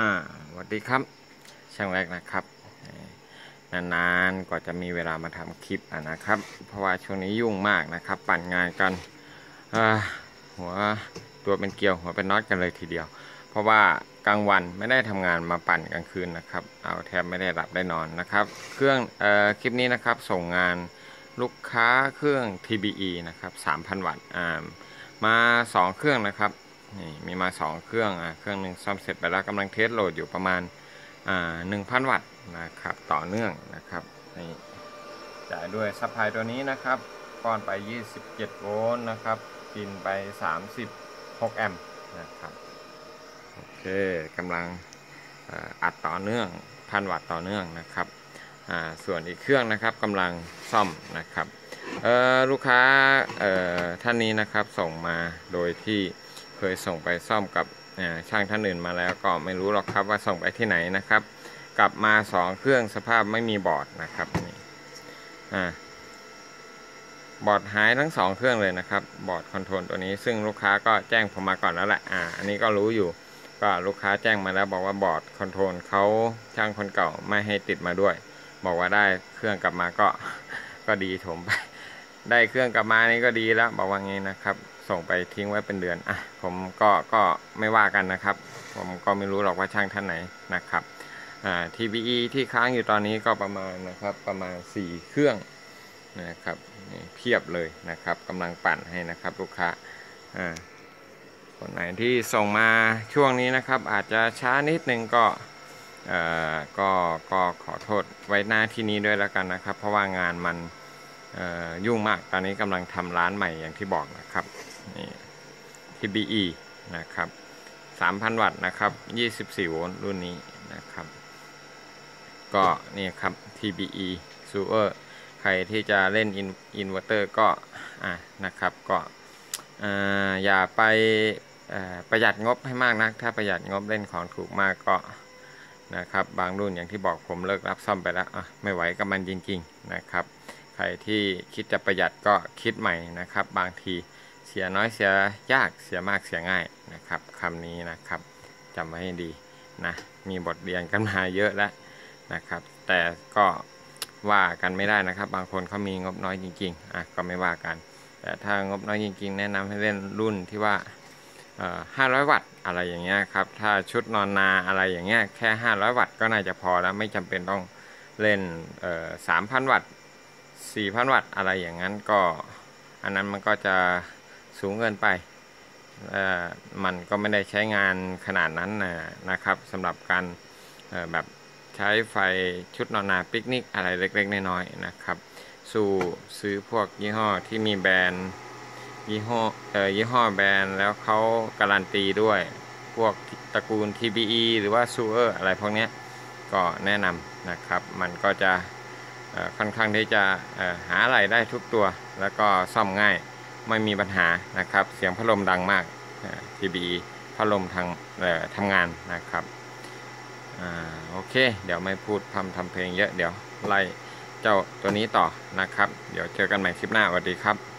อ่าสวัสดีครับ ช่างแรกนะครับ นานๆก็จะมีเวลามาทำคลิปอะนะครับ เพราะว่าช่วงนี้ยุ่งมากนะครับ ปั่นงานกันหัวตัวเป็นเกลียวหัวเป็นน็อตกันเลยทีเดียว เพราะว่ากลางวันไม่ได้ทำงานมาปั่นกลางคืนนะครับ เอาแทบไม่ได้หลับได้นอนนะครับ เครื่องออคลิปนี้นะครับส่งงานลูกค้าเครื่อง TBE นะครับ3,000 วัตต์อ่ามา 2 เครื่องนะครับ นี่มีมา 2 เครื่องอ่าเครื่องหนึ่งซ่อมเสร็จไปแล้วกำลัง test load อยู่ประมาณอ่า1,000วัตต์นะครับต่อเนื่องนะครับนี่จ่ายด้วย supply ตัวนี้นะครับป้อนไป 27 โวลต์นะครับกินไป 36 แอมป์นะครับโอเคกำลังอัดต่อเนื่องพันวัตต์ต่อเนื่องนะครับส่วนอีกเครื่องนะครับกำลังซ่อมนะครับลูกค้าท่านนี้นะครับส่งมาโดยที่ เคยส่งไปซ่อมกับช่างท่านอื่นมาแล้วก็ไม่รู้หรอกครับว่าส่งไปที่ไหนนะครับ กลับมา 2 เครื่องสภาพไม่มีบอร์ดนะครับนี่บอร์ดหายทั้ง 2 เครื่องเลยนะครับ บอร์ด control ตัวนี้ซึ่งลูกค้าก็แจ้งผมมาก่อนแล้วแหละอ่าอันนี้ก็รู้อยู่ก็ลูกค้าแจ้งมาแล้วบอกว่าบอร์ด control เขาช่างคนเก่าไม่ให้ติดมาด้วย บอกว่าได้เครื่องกลับมาก็ก็ดีถมไป ได้เครื่องกลับมานี่ก็ดีแล้ว บอกว่างี้นะครับ ส่งไปทิ้งไว้เป็นเดือนอะผมก็ก็ไม่ว่ากันนะครับ ผมก็ไม่รู้หรอกว่าช่างท่านไหนนะครับอ่า TBE ที่ค้างอยู่ตอนนี้ก็ประมาณนะครับประมาณ 4 เครื่องนะครับเพียบเลยนะครับกำลังปั่นให้นะครับลูกค้าอ่าคนไหนที่ส่งมาช่วงนี้นะครับ อาจจะช้านิดนึงก็เอ่อก็ก็ขอโทษไว้หน้าที่นี้ด้วยแล้วกันนะครับ เพราะว่างานมัน ยุ่งมากตอนนี้กำลังทำร้านใหม่อย่างที่บอกนะครับนี่ TBE นะครับ 3,000 วัตต์นะครับ 24 โวลต์รุ่นนี้นะครับ ก็นี่ครับ TBE Super ใครที่จะเล่นอินเวอร์เตอร์ก็อ่านะครับก็อย่าไปประหยัดงบให้มากนะถ้าประหยัดงบเล่นของถูกมากก็นะครับ บางรุ่นอย่างที่บอกผมเลิกรับซ่อมไปแล้วไม่ไหวกับมันจริง ๆ นะครับ ใครที่คิดจะประหยัดก็คิดใหม่นะครับ บางทีเสียน้อยเสียยากเสียมากเสียง่ายนะครับคำนี้นะครับจำไว้ให้ดีนะมีบทเรียนกันมาเยอะแล้วนะครับ แต่ก็ว่ากันไม่ได้นะครับ บางคนเขามีงบน้อยจริงๆอะก็ไม่ว่ากัน แต่ถ้างบน้อยจริง ๆ แนะนำให้เล่นรุ่นที่ว่า500วัตต์อะไรอย่างเงี้ยครับถ้าชุดนอนนาอะไรอย่างเงี้ยแค่ 500 วัตต์ก็น่าจะพอแล้วไม่จำเป็นต้องเล่นสามพันวัตต์ สี่พันวัตต์อะไรอย่างนั้นก็อันนั้นมันก็จะสูงเกินไป มันก็ไม่ได้ใช้งานขนาดนั้นนะครับสำหรับการแบบใช้ไฟชุดนอนนาปิกนิกอะไรเล็กๆ น้อยๆนะครับ สู่ซื้อพวกยี่ห้อที่มีแบรนด์ยี่ห้อเอ่อยี่ห้อแบรนด์แล้วเขาการันตีด้วย พวกตระกูล TBE หรือว่าซูเออร์อะไรพวกนี้ก็แนะนำนะครับ มันก็จะ ค่อนข้างที่จะหาอะไรได้ทุกตัว แล้วก็ซ่อมง่ายไม่มีปัญหานะครับ เสียงพัดลมดังมาก TBE พัดลมทางทำงานนะครับโอเค เดี๋ยวไม่พูดทำทำเพลงเยอะเดี๋ยวไล่เจ้าตัวนี้ต่อนะครับ เดี๋ยวเจอกันใหม่คลิปหน้าสวัสดีครับ